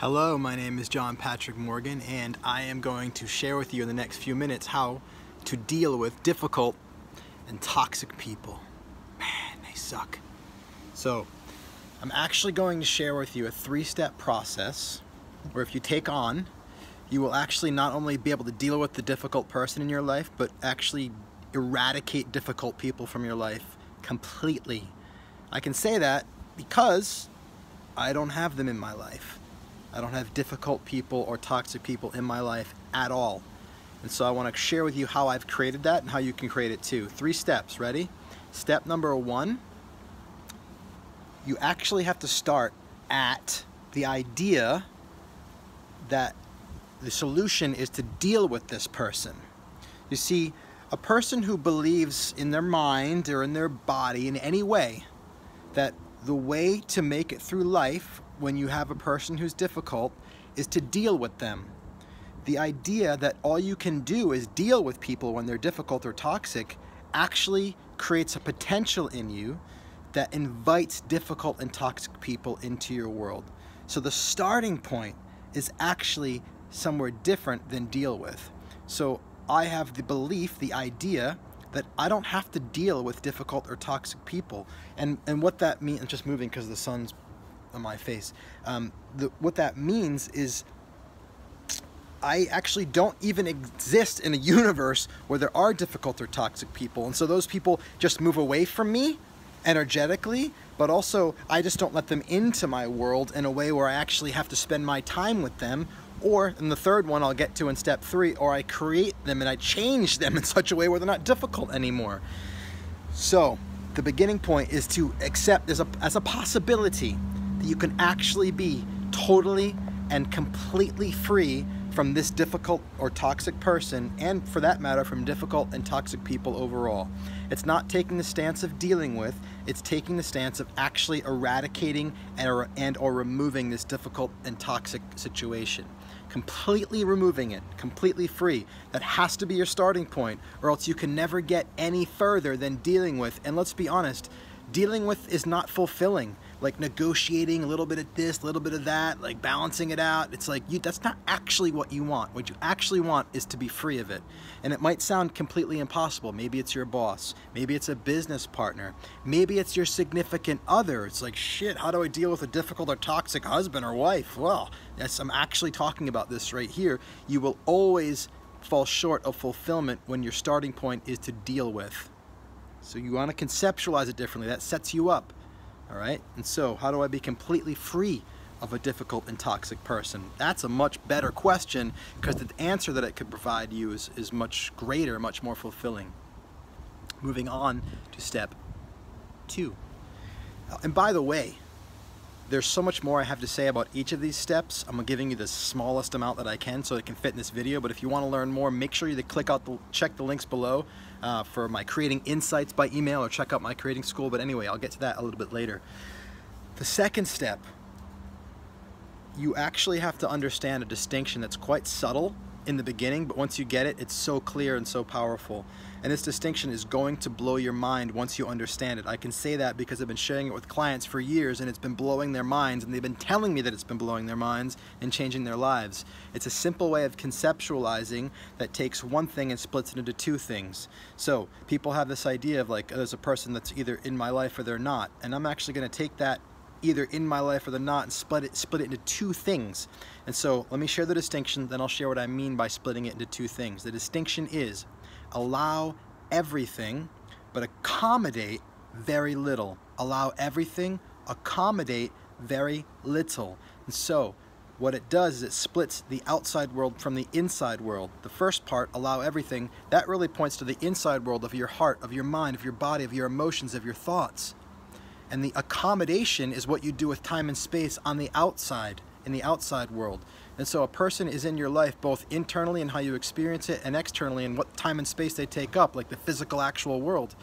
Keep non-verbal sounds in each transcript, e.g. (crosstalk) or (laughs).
Hello, my name is John Patrick Morgan, and I am going to share with you in the next few minutes how to deal with difficult and toxic people. Man, they suck. So, I'm actually going to share with you a three step process where if you take on, you will actually not only be able to deal with the difficult person in your life, but actually eradicate difficult people from your life completely. I can say that because I don't have them in my life. I don't have difficult people or toxic people in my life at all. And so I want to share with you how I've created that and how you can create it too. Three steps, ready? Step number one, you actually have to start at the idea that the solution is to deal with this person. You see, a person who believes in their mind or in their body in any way that the way to make it through life when you have a person who's difficult is to deal with them. The idea that all you can do is deal with people when they're difficult or toxic actually creates a potential in you that invites difficult and toxic people into your world. So the starting point is actually somewhere different than deal with. So I have the belief, the idea that I don't have to deal with difficult or toxic people. And and what that means, just moving because the sun's on my face. Um, the, what that means is I actually don't even exist in a (laughs) universe where there are difficult or toxic people. And so those people just move away from me energetically, but also I just don't let them into my world in a way where I actually have to spend my time with them. Or in the third one I'll get to in step three, or I create them and I change them (laughs) in such a way where they're not difficult anymore. So the beginning point is to accept as a, as a possibility that you can actually be totally and completely free from this difficult or toxic person, and for that matter, from difficult and toxic people overall. It's not taking the stance of dealing with, it's taking the stance of actually eradicating and or, and or removing this difficult and toxic situation. Completely removing it, completely free. That has to be your starting point, or else you can never get any further than dealing with. And let's be honest, dealing with is not fulfilling like negotiating a little bit of this, a little bit of that, like balancing it out. It's like you that's not actually what you want. What you actually want is to be free of it. And it might sound completely impossible. Maybe it's your boss, maybe it's a business partner, maybe it's your significant other. It's like, shit, how do I deal with a difficult or toxic husband or wife? Well, yes, I'm actually talking about this right here. You will always fall short of fulfillment when your starting point is to deal with. So you want to conceptualize it differently. That sets you up. All right. And so, how do I be completely free of a difficult and toxic person? That's a much better question because the answer that it could provide you is, is much greater, much more fulfilling. Moving on to step two. And by the way, there's so much more I have to say about each of these steps. I'm giving you the smallest amount that I can so it can fit in this video, but if you want to learn more, make sure you click out the, check the links below uh, for my creating insights by email or check out my creating school, but anyway, I'll get to that a little bit later. The second step, you actually have to understand a distinction that's quite subtle in the beginning, but once you get it, it's so clear and so powerful. And this distinction is going to blow your mind once you understand it. I can say that because I've been sharing it with clients for years and it's been blowing their minds and they've been telling me that it's been blowing their minds and changing their lives. It's a simple way of conceptualizing that takes one thing and splits it into two things. So people have this idea of like, oh, there's a person that's either in my life or they're not. And I'm actually going to take that either in my life or they're not and split it, split it into two things. And so let me share the distinction, then I'll share what I mean by splitting it into two things. The distinction is allow everything, but accommodate very little. Allow everything, accommodate very little. And so what it does is it splits the outside world from the inside world. The first part, allow everything, that really points to the inside world of your heart, of your mind, of your body, of your emotions, of your thoughts. And the accommodation is what you do with time and space on the outside, in the outside world. And so a person is in your life both internally and how you experience it and externally and what time and space they take up, like the physical actual world.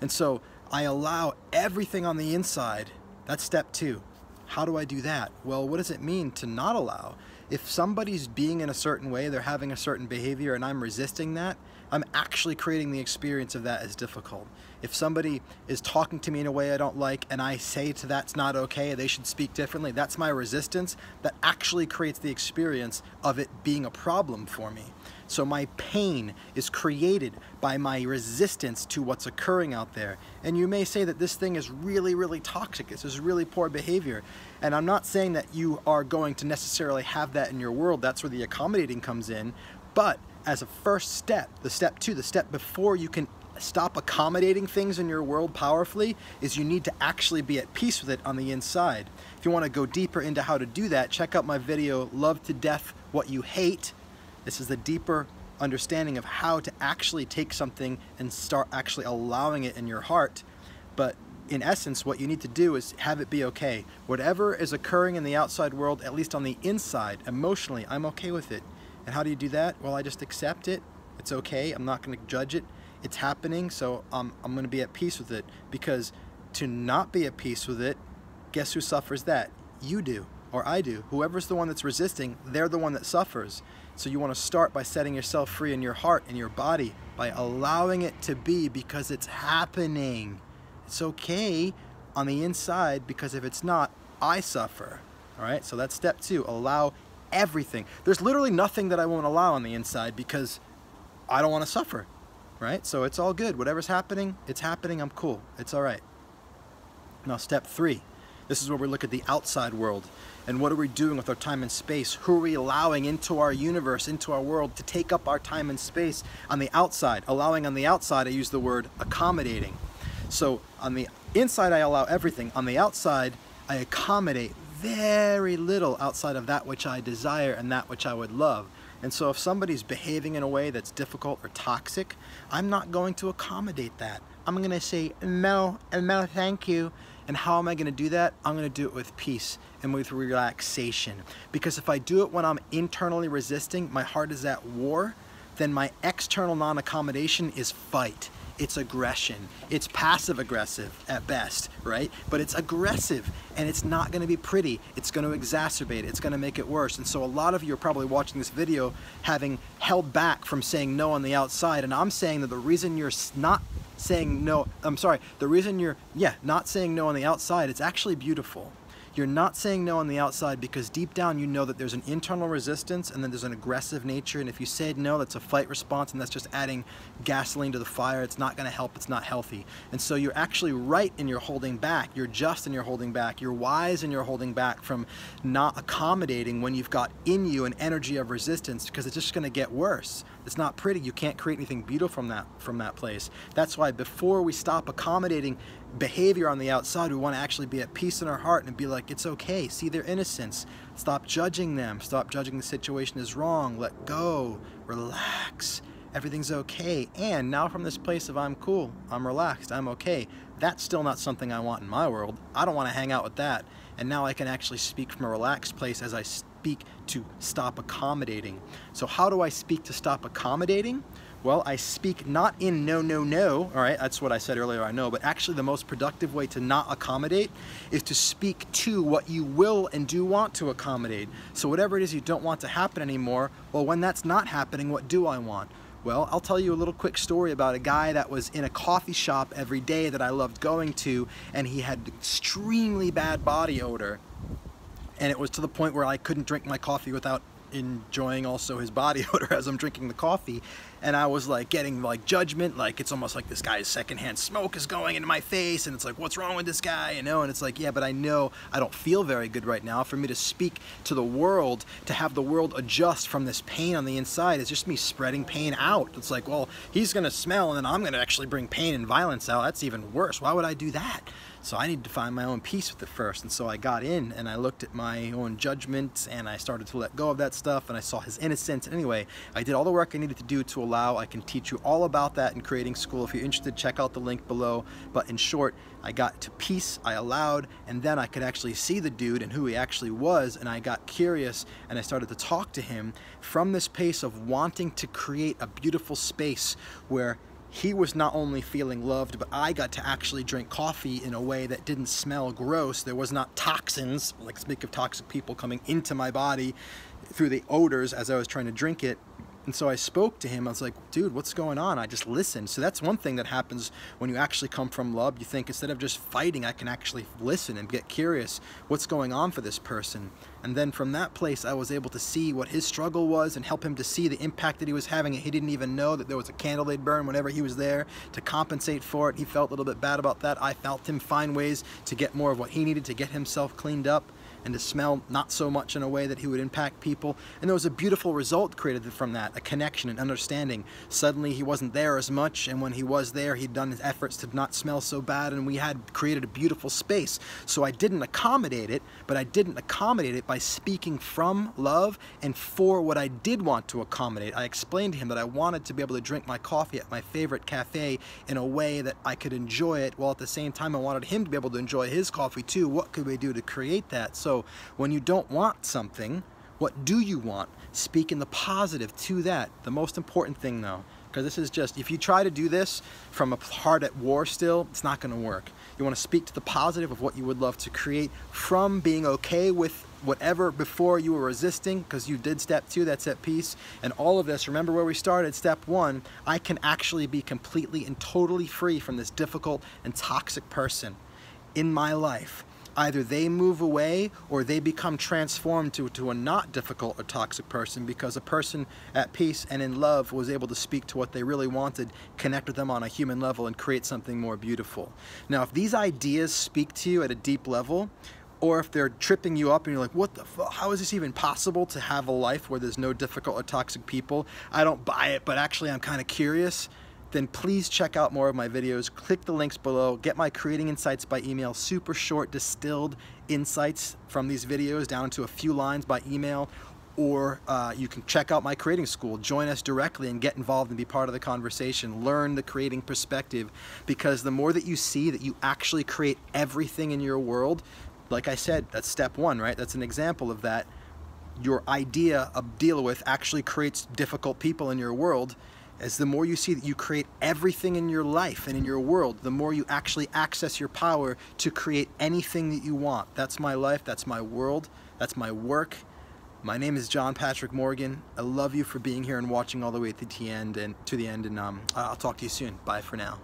And so I allow everything on the inside. That's step two. How do I do that? Well, what does it mean to not allow? If somebody's being in a certain way, they're having a certain behavior, and I'm resisting that, I'm actually creating the experience of that as difficult. If somebody is talking to me in a way I don't like and I say to that's not okay, they should speak differently, that's my resistance. That actually creates the experience of it being a problem for me. So my pain is created by my resistance to what's occurring out there. And you may say that this thing is really, really toxic. This is really poor behavior. And I'm not saying that you are going to necessarily have that in your world. That's where the accommodating comes in. But as a first step, the step two, the step before you can stop accommodating things in your world powerfully is you need to actually be at peace with it on the inside. If you want to go deeper into how to do that, check out my video, Love to Death What You Hate. This is the deeper understanding of how to actually take something and start actually allowing it in your heart. But in essence, what you need to do is have it be okay. Whatever is occurring in the outside world, at least on the inside, emotionally, I'm okay with it. And how do you do that? Well, I just accept it. It's okay. I'm not going to judge it. It's happening, so um, I'm, I'm going to be at peace with it. Because to not be at peace with it, guess who suffers that? You do, or I do. Whoever's the one that's resisting, they're the one that suffers. So you want to start by setting yourself free in your heart and your body by allowing it to be because it's happening. It's okay on the inside because if it's not, I suffer. All right, so that's step two. Allow everything. There's literally nothing that I won't allow on the inside because I don't want to suffer, right? So it's all good. Whatever's happening, it's happening. I'm cool. It's all right. Now, step three. This is where we look at the outside world and what are we doing with our time and space? Who are we allowing into our universe, into our world to take up our time and space on the outside? Allowing on the outside, I use the word accommodating. So on the inside, I allow everything. On the outside, I accommodate very little outside of that which I desire and that which I would love. And so if somebody's behaving in a way that's difficult or toxic, I'm not going to accommodate that. I'm going to say, no, and no, thank you. And how am I going to do that? I'm going to do it with peace and with relaxation. Because if I do it when I'm internally resisting, my heart is at war, then my external non-accommodation is fight it's aggression. It's passive aggressive at best, right? But it's aggressive and it's not gonna be pretty. It's gonna exacerbate it. It's gonna make it worse. And so a lot of you are probably watching this video having held back from saying no on the outside. And I'm saying that the reason you're not saying no, I'm sorry, the reason you're, yeah, not saying no on the outside, it's actually beautiful. You're not saying no on the outside because deep down you know that there's an internal resistance and then there's an aggressive nature. And if you say no, that's a fight response and that's just adding gasoline to the fire. It's not going to help. It's not healthy. And so you're actually right in your holding back. You're just in your holding back. You're wise in your holding back from not accommodating when you've got in you an energy of resistance because it's just going to get worse. It's not pretty. You can't create anything beautiful from that from that place. That's why before we stop accommodating behavior on the outside, we want to actually be at peace in our heart and be like, it's okay. See their innocence. Stop judging them. Stop judging the situation is wrong. Let go. Relax. Everything's okay. And now from this place of I'm cool, I'm relaxed, I'm okay, that's still not something I want in my world. I don't want to hang out with that. And now I can actually speak from a relaxed place as I speak to stop accommodating. So how do I speak to stop accommodating? Well, I speak not in no, no, no, all right, that's what I said earlier, I know, but actually the most productive way to not accommodate is to speak to what you will and do want to accommodate. So whatever it is you don't want to happen anymore, well, when that's not happening, what do I want? Well, I'll tell you a little quick story about a guy that was in a coffee shop every day that I loved going to, and he had extremely bad body odor. And it was to the point where I couldn't drink my coffee without enjoying also his body (laughs) odor as I'm drinking the coffee and I was like getting like judgment like it's almost like this guy's secondhand smoke is going into my face and it's like what's wrong with this guy you know and it's like yeah but I know I don't feel very good right now for me to speak to the world to have the world adjust from this pain on the inside is just me spreading pain out it's like well he's gonna smell and then I'm gonna actually bring pain and violence out that's even worse why would I do that so I need to find my own peace with it first. And so I got in and I looked at my own judgment and I started to let go of that stuff and I saw his innocence. Anyway, I did all the work I needed to do to allow. I can teach you all about that in creating school. If you're interested, check out the link below. But in short, I got to peace, I allowed, and then I could actually see the dude and who he actually was. And I got curious and I started to talk to him from this pace of wanting to create a beautiful space where he was not only feeling loved, but I got to actually drink coffee in a way that didn't smell gross. There was not toxins, like speak of toxic people coming into my body through the odors as I was trying to drink it. And so I spoke to him. I was like, dude, what's going on? I just listened. So that's one thing that happens when you actually come from love. You think instead of just fighting, I can actually listen and get curious what's going on for this person. And then from that place, I was able to see what his struggle was and help him to see the impact that he was having. And he didn't even know that there was a candle they'd burn whenever he was there to compensate for it. He felt a little bit bad about that. I felt him find ways to get more of what he needed to get himself cleaned up and to smell not so much in a way that he would impact people. And there was a beautiful result created from that, a connection and understanding. Suddenly he wasn't there as much, and when he was there, he'd done his efforts to not smell so bad, and we had created a beautiful space. So I didn't accommodate it, but I didn't accommodate it by speaking from love and for what I did want to accommodate. I explained to him that I wanted to be able to drink my coffee at my favorite cafe in a way that I could enjoy it, while at the same time I wanted him to be able to enjoy his coffee too. What could we do to create that? So so when you don't want something, what do you want? Speak in the positive to that. The most important thing though, because this is just, if you try to do this from a heart at war still, it's not gonna work. You wanna speak to the positive of what you would love to create from being okay with whatever before you were resisting because you did step two that's at peace and all of this remember where we started step one i can actually be completely and totally free from this difficult and toxic person in my life either they move away or they become transformed to, to a not difficult or toxic person because a person at peace and in love was able to speak to what they really wanted, connect with them on a human level and create something more beautiful. Now, if these ideas speak to you at a deep level, or if they're tripping you up and you're like, what the fuck? How is this even possible to have a life where there's no difficult or toxic people? I don't buy it, but actually I'm kind of curious then please check out more of my videos. Click the links below. Get my Creating Insights by email, super short distilled insights from these videos down to a few lines by email. Or uh, you can check out my creating school, join us directly and get involved and be part of the conversation. Learn the creating perspective because the more that you see that you actually create everything in your world, like I said, that's step one, right? That's an example of that. Your idea of deal with actually creates difficult people in your world as the more you see that you create everything in your life and in your world, the more you actually access your power to create anything that you want. That's my life, that's my world, that's my work. My name is John Patrick Morgan. I love you for being here and watching all the way to the end and to the end and um, I'll talk to you soon. Bye for now.